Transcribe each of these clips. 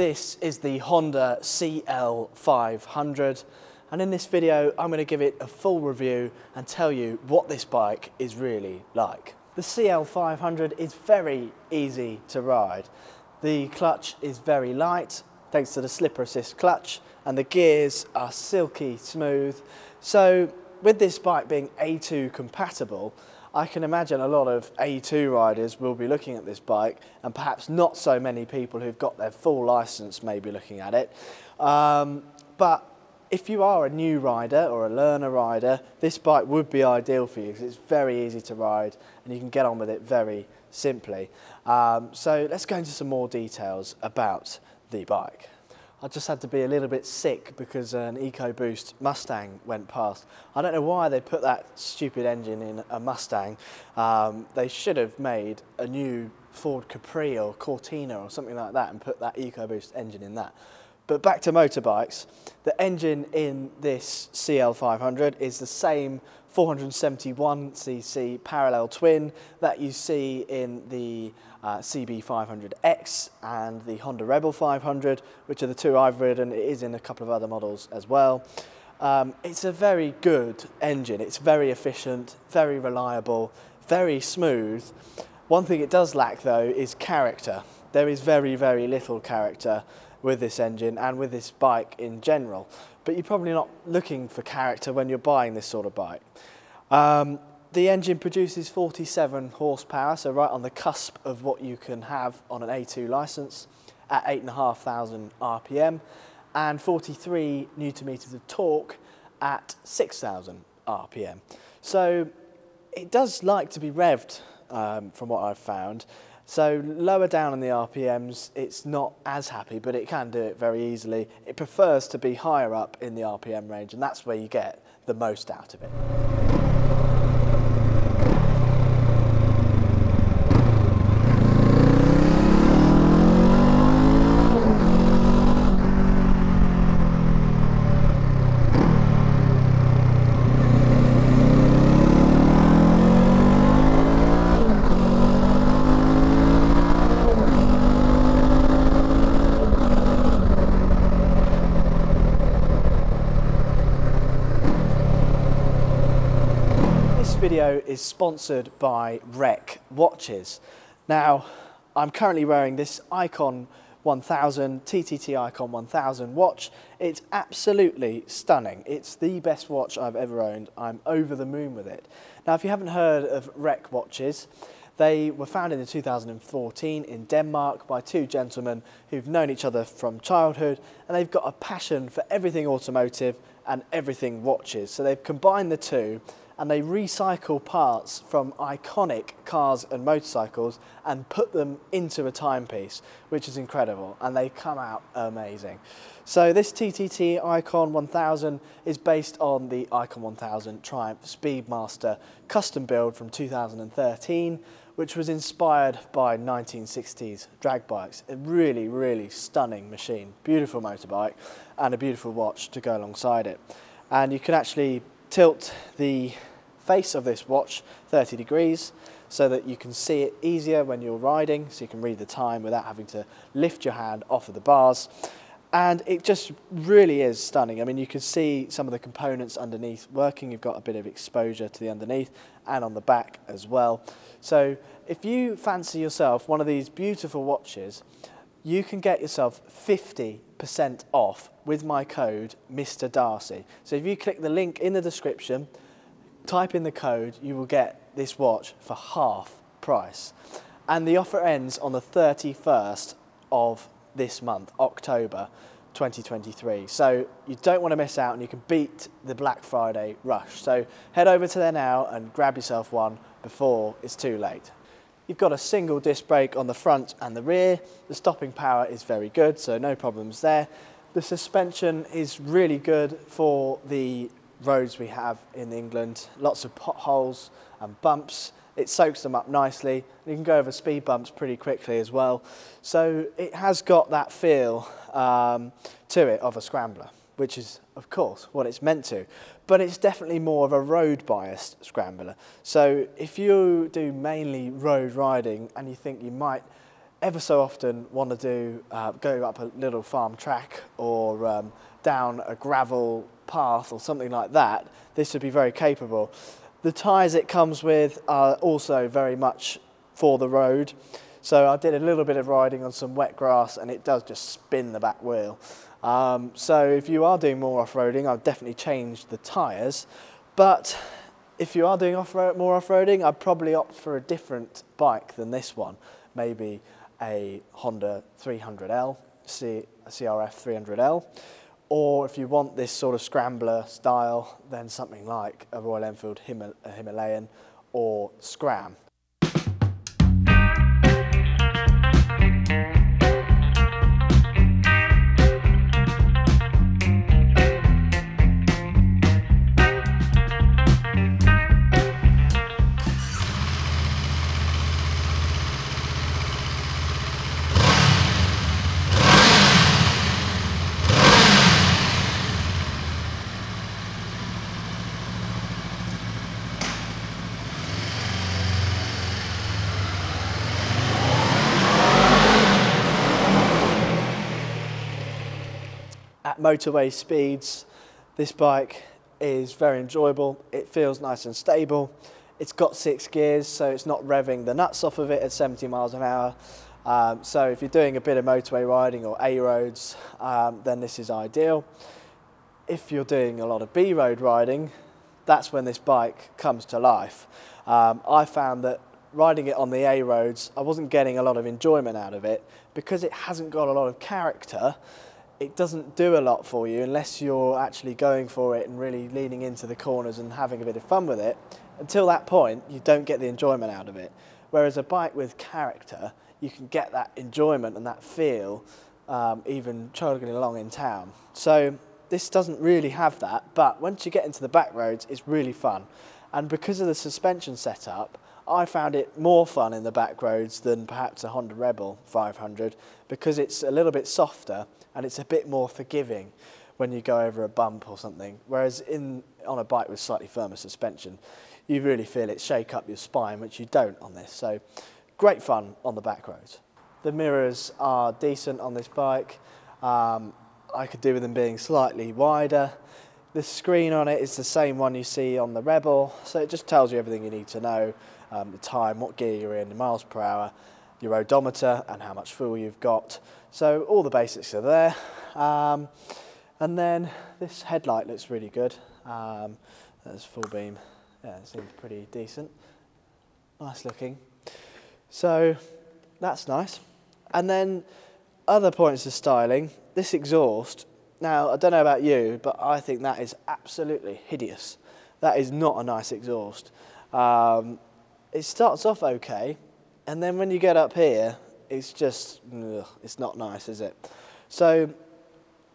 This is the Honda CL500 and in this video I'm going to give it a full review and tell you what this bike is really like. The CL500 is very easy to ride. The clutch is very light thanks to the slipper assist clutch and the gears are silky smooth. So with this bike being A2 compatible I can imagine a lot of A2 riders will be looking at this bike and perhaps not so many people who've got their full license may be looking at it. Um, but if you are a new rider or a learner rider, this bike would be ideal for you because it's very easy to ride and you can get on with it very simply. Um, so let's go into some more details about the bike. I just had to be a little bit sick because an EcoBoost Mustang went past. I don't know why they put that stupid engine in a Mustang. Um, they should have made a new Ford Capri or Cortina or something like that and put that EcoBoost engine in that. But back to motorbikes, the engine in this CL500 is the same 471cc parallel twin that you see in the uh, CB500X and the Honda Rebel 500, which are the two I've ridden. It is in a couple of other models as well. Um, it's a very good engine. It's very efficient, very reliable, very smooth. One thing it does lack though is character. There is very, very little character with this engine and with this bike in general. But you're probably not looking for character when you're buying this sort of bike. Um, the engine produces 47 horsepower, so right on the cusp of what you can have on an A2 license at 8,500 RPM and 43 newton meters of torque at 6,000 RPM. So it does like to be revved um, from what I've found. So lower down in the RPMs, it's not as happy, but it can do it very easily. It prefers to be higher up in the RPM range, and that's where you get the most out of it. video is sponsored by Rec Watches. Now, I'm currently wearing this Icon 1000, TTT Icon 1000 watch. It's absolutely stunning. It's the best watch I've ever owned. I'm over the moon with it. Now, if you haven't heard of Rec Watches, they were founded in 2014 in Denmark by two gentlemen who've known each other from childhood and they've got a passion for everything automotive and everything watches. So they've combined the two and they recycle parts from iconic cars and motorcycles and put them into a timepiece, which is incredible, and they come out amazing. So this TTT Icon 1000 is based on the Icon 1000 Triumph Speedmaster custom build from 2013, which was inspired by 1960s drag bikes. A really, really stunning machine. Beautiful motorbike and a beautiful watch to go alongside it. And you can actually tilt the face of this watch 30 degrees so that you can see it easier when you're riding, so you can read the time without having to lift your hand off of the bars. And it just really is stunning. I mean, you can see some of the components underneath working. You've got a bit of exposure to the underneath and on the back as well. So if you fancy yourself one of these beautiful watches, you can get yourself 50% off with my code Mr. Darcy. So if you click the link in the description, type in the code, you will get this watch for half price. And the offer ends on the 31st of this month, October 2023. So you don't want to miss out and you can beat the Black Friday rush. So head over to there now and grab yourself one before it's too late. You've got a single disc brake on the front and the rear. The stopping power is very good, so no problems there. The suspension is really good for the roads we have in England, lots of potholes and bumps. It soaks them up nicely. You can go over speed bumps pretty quickly as well. So it has got that feel um, to it of a scrambler, which is, of course, what it's meant to. But it's definitely more of a road biased scrambler. So if you do mainly road riding and you think you might ever so often want to do uh, go up a little farm track or um, down a gravel path or something like that, this would be very capable. The tyres it comes with are also very much for the road. So I did a little bit of riding on some wet grass and it does just spin the back wheel. Um, so if you are doing more off-roading, I've definitely changed the tyres. But if you are doing off more off-roading, I'd probably opt for a different bike than this one. Maybe a Honda 300L, C CRF 300L. Or if you want this sort of scrambler style, then something like a Royal Enfield Himal Himalayan or Scram. Motorway speeds, this bike is very enjoyable. It feels nice and stable. It's got six gears, so it's not revving the nuts off of it at 70 miles an hour. Um, so if you're doing a bit of motorway riding or A roads, um, then this is ideal. If you're doing a lot of B road riding, that's when this bike comes to life. Um, I found that riding it on the A roads, I wasn't getting a lot of enjoyment out of it because it hasn't got a lot of character it doesn't do a lot for you unless you're actually going for it and really leaning into the corners and having a bit of fun with it. Until that point, you don't get the enjoyment out of it. Whereas a bike with character, you can get that enjoyment and that feel um, even chugging along in town. So this doesn't really have that, but once you get into the back roads, it's really fun. And because of the suspension setup, I found it more fun in the back roads than perhaps a Honda Rebel 500 because it's a little bit softer and it's a bit more forgiving when you go over a bump or something. Whereas in on a bike with slightly firmer suspension, you really feel it shake up your spine, which you don't on this. So great fun on the back roads. The mirrors are decent on this bike. Um, I could do with them being slightly wider. The screen on it is the same one you see on the Rebel, so it just tells you everything you need to know, um, the time, what gear you're in, the miles per hour, your odometer and how much fuel you've got. So all the basics are there. Um, and then this headlight looks really good. Um, that's full beam. Yeah, it seems pretty decent. Nice looking. So that's nice. And then other points of styling, this exhaust. Now, I don't know about you, but I think that is absolutely hideous. That is not a nice exhaust. Um, it starts off okay, and then when you get up here, it's just, ugh, it's not nice, is it? So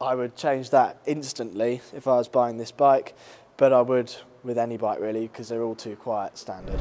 I would change that instantly if I was buying this bike, but I would with any bike really because they're all too quiet standard.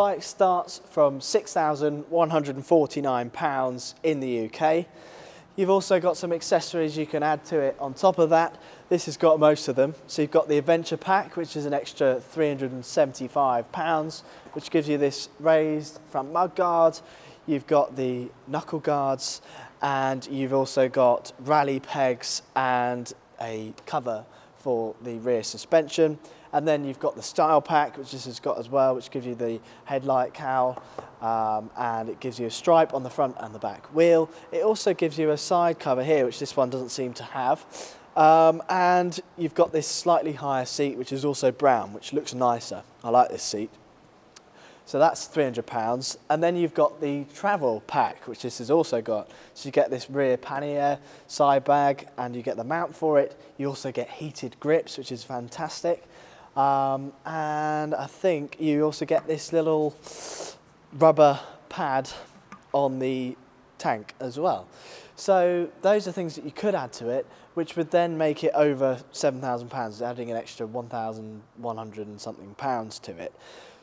Bike starts from £6,149 in the UK. You've also got some accessories you can add to it on top of that. This has got most of them. So you've got the Adventure Pack, which is an extra £375, which gives you this raised front mud guard. You've got the knuckle guards, and you've also got rally pegs and a cover for the rear suspension. And then you've got the style pack, which this has got as well, which gives you the headlight cowl, um, and it gives you a stripe on the front and the back wheel. It also gives you a side cover here, which this one doesn't seem to have. Um, and you've got this slightly higher seat, which is also brown, which looks nicer. I like this seat. So that's £300. And then you've got the travel pack, which this has also got. So you get this rear pannier, side bag, and you get the mount for it. You also get heated grips, which is fantastic. Um, and I think you also get this little rubber pad on the tank as well. So those are things that you could add to it, which would then make it over £7,000, adding an extra 1,100 and something pounds to it.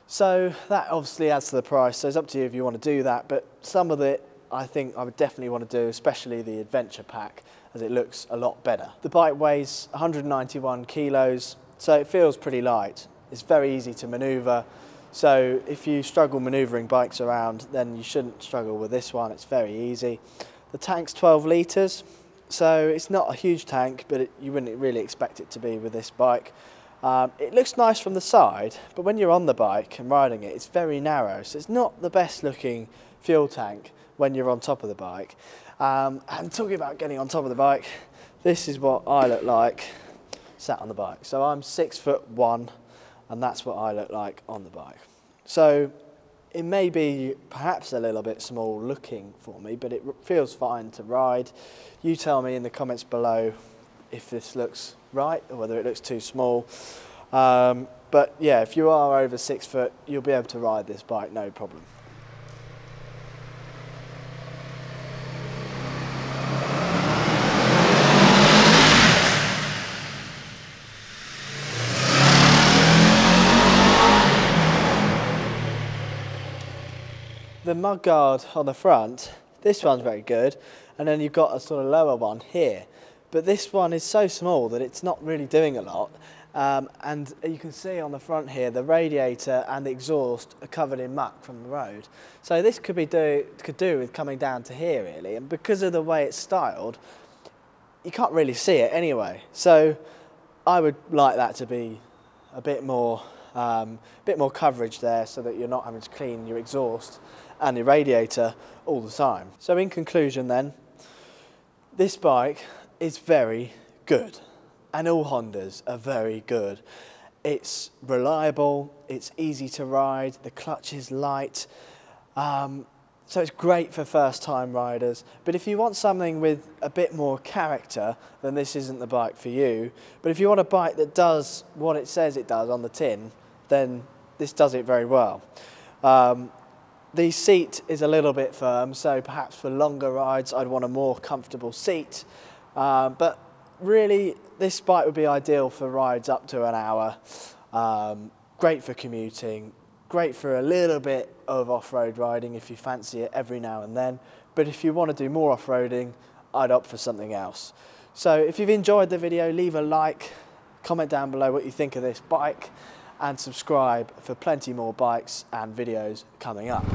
So that obviously adds to the price, so it's up to you if you want to do that, but some of it I think I would definitely want to do, especially the adventure pack, as it looks a lot better. The bike weighs 191 kilos, so it feels pretty light. It's very easy to manoeuvre, so if you struggle manoeuvring bikes around, then you shouldn't struggle with this one, it's very easy. The tank's 12 litres, so it's not a huge tank, but it, you wouldn't really expect it to be with this bike. Um, it looks nice from the side, but when you're on the bike and riding it, it's very narrow. So it's not the best looking fuel tank when you're on top of the bike. Um, and talking about getting on top of the bike, this is what I look like sat on the bike. So I'm six foot one, and that's what I look like on the bike. So it may be perhaps a little bit small looking for me, but it feels fine to ride. You tell me in the comments below if this looks right or whether it looks too small. Um, but yeah, if you are over six foot, you'll be able to ride this bike, no problem. The mudguard on the front, this one's very good, and then you've got a sort of lower one here. But this one is so small that it's not really doing a lot. Um, and you can see on the front here, the radiator and the exhaust are covered in muck from the road. So this could be do, could do with coming down to here really. And because of the way it's styled, you can't really see it anyway. So I would like that to be a bit more, um, bit more coverage there so that you're not having to clean your exhaust and radiator all the time. So in conclusion then, this bike is very good. And all Hondas are very good. It's reliable, it's easy to ride, the clutch is light. Um, so it's great for first time riders. But if you want something with a bit more character, then this isn't the bike for you. But if you want a bike that does what it says it does on the tin, then this does it very well. Um, the seat is a little bit firm, so perhaps for longer rides, I'd want a more comfortable seat. Um, but really, this bike would be ideal for rides up to an hour. Um, great for commuting, great for a little bit of off-road riding if you fancy it every now and then. But if you want to do more off-roading, I'd opt for something else. So if you've enjoyed the video, leave a like, comment down below what you think of this bike, and subscribe for plenty more bikes and videos coming up.